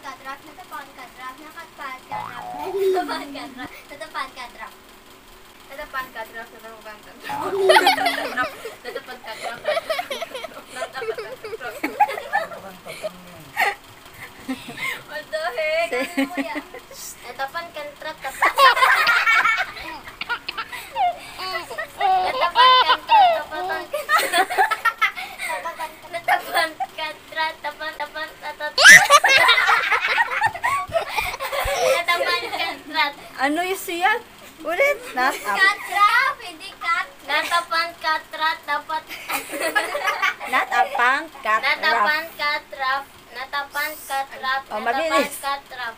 kadrap, natapan kadrap, nakatpan kadrap, natapan kadrap, natapan kadrap. Natapan kadrap, natapan kadrap. Natapan kadrap, natapan kadrap. What the heck? Ano mo yan? Ano yung siya? Ulit. Not up. Katrap! Hindi katrap. Natapan katrap. Dapat. Natapan katrap. Natapan katrap. Natapan katrap. Oh, mabilis. Natapan katrap.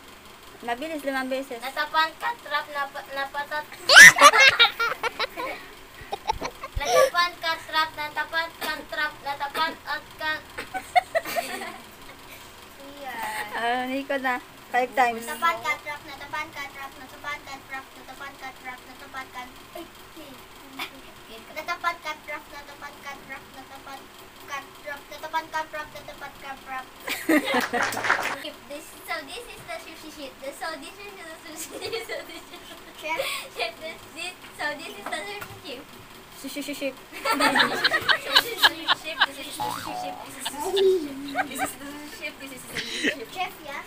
Mabilis limang beses. Natapan katrap. Nap napatat. natapan katrap. Natapan katrap. Natapan at kat. Ayan. Uh, hindi ko na. Five times. Natapan katrap. Natapankan, rap, natapankan, rap, natapankan, rap, natapankan. Ay, Natapankan, rap, natapankan, rap, natapankan, rap, natapankan, rap, natapankan, rap. this, so this is the sushi sheet. So this is the sushi. So this is the chef. Chef, this, this, so this is the sushi sheet. Sushi sheet. Sushi sheet. This is sushi sheet. This is sushi sheet. This is sushi sheet. This is sushi sheet. Chef, yeah?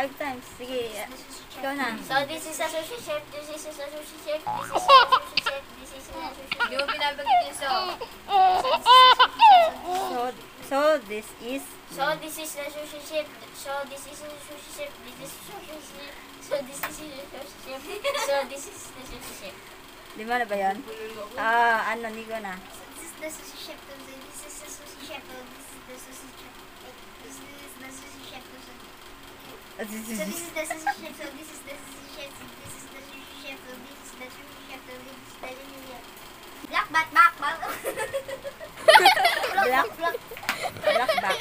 Five times. Sige. This is chef. Ikaw na. So this is a sushi chef. This is a sushi chef. This is a sushi chef. This is a sushi chef. Di mo binabagit yung so. So, so this is So this is the sushi chef. So this is the sushi chef. This is sushi chef. So this is the sushi chef. So this is the sushi chef. lima na ba yan? Ah, ano, Nico na. This is the sushi chef. This is the sushi chef. This is the sushi chef. So this is- is the. So this is the. So this is the. So this is the. So this is the chef. Black bat back back. Black. Black back.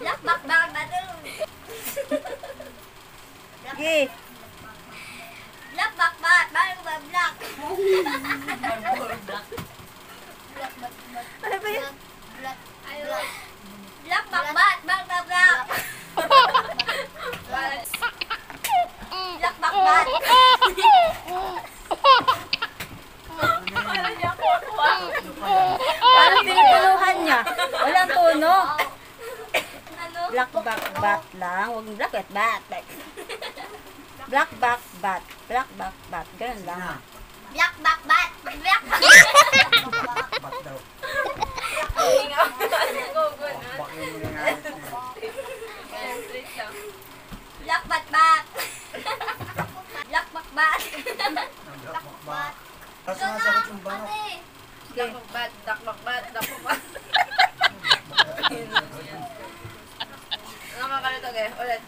Black back back battle. Sige. Black back back back black. Black black back bat lang. Huwag black bat bat. Black back bat. Black back bat. Ganun lang. Black back bat. Black back bat. daw. Black bat bat. Black bat bat. Black bat bat. Black bat bat. eh. Ulit.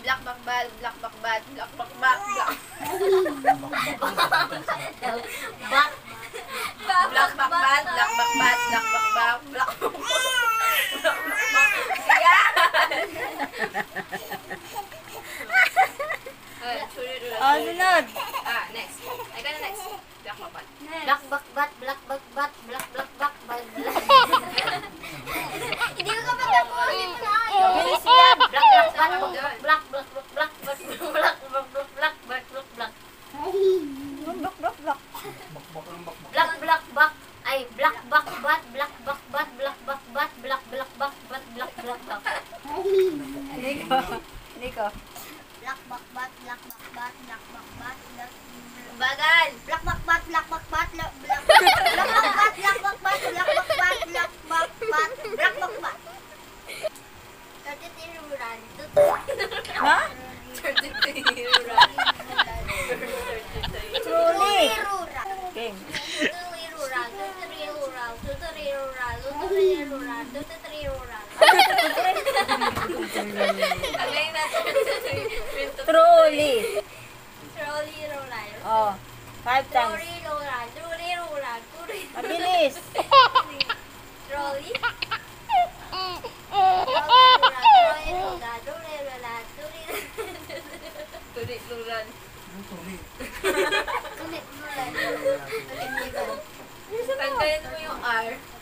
Black bakbal, black bakbal, black bakbal, black. Bak. Black bakbal, black bakbal, black bakbal, black. Oh, sunod. Ah, next. Ay, ka na next. Black bakbal. Black bakbat, black bakbat, black black bakbal, black. done. Tagay na to. Truly. Truly Roland. Oh. Five times. Truly Roland. Truly Roland. Mabilis. Truly. Tulik lulan. Tulik. Tulik lulan. Tulik lulan. Tanggalin mo yung R.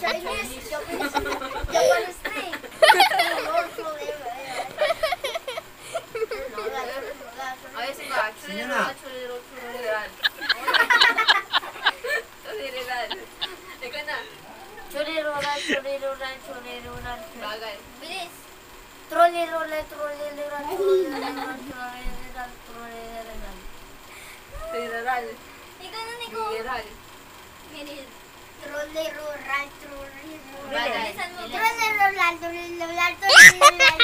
Chinese, Japanese, Japanese thing. Sige na. Ikaw na. Churirural, churirural, churirural. Bagay. Bilis. Trolirural, trolirural, trolirural, trolirural, trolirural. Trolirural. Ikaw na, Nico. Trolirural. Bilis. Trurirurar, turirurar. Bagay. Bilisan mo. Bilis. Trurirurar, turirurar, turirurar.